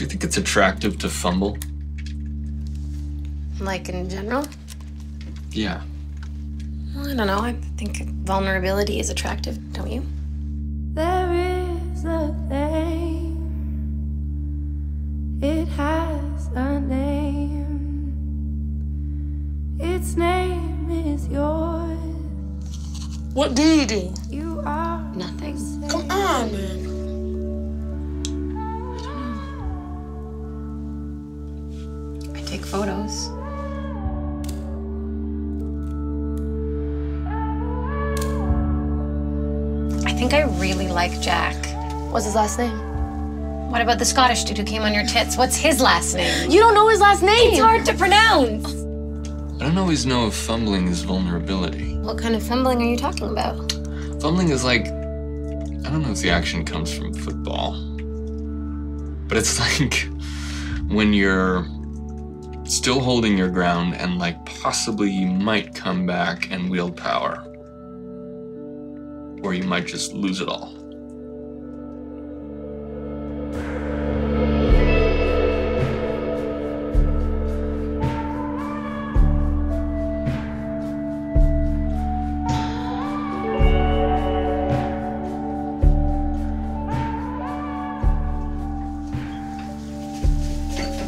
Do you think it's attractive to fumble? Like in general? Yeah. Well, I don't know. I think vulnerability is attractive, don't you? There is a thing. It has a name. Its name is yours. What do you do? You are Nothing. Come on, man. Take photos. I think I really like Jack. What's his last name? What about the Scottish dude who came on your tits? What's his last name? You don't know his last name. It's hard to pronounce. I don't always know if fumbling is vulnerability. What kind of fumbling are you talking about? Fumbling is like, I don't know if the action comes from football, but it's like when you're still holding your ground and like possibly you might come back and wield power, or you might just lose it all.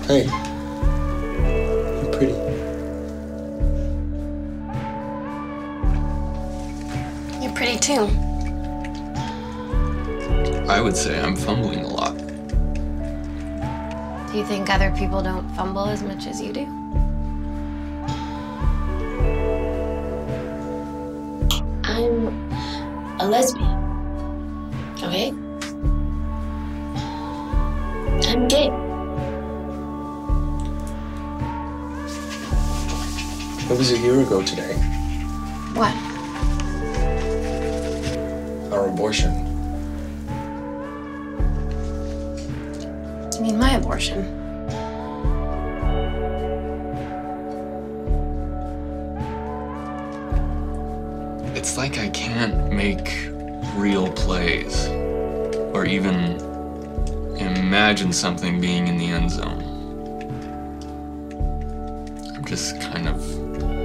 Hey. Pretty too. I would say I'm fumbling a lot. Do you think other people don't fumble as much as you do? I'm a lesbian. Okay? I'm gay. It was a year ago today. What? Abortion. You mean my abortion? It's like I can't make real plays or even imagine something being in the end zone. I'm just kind of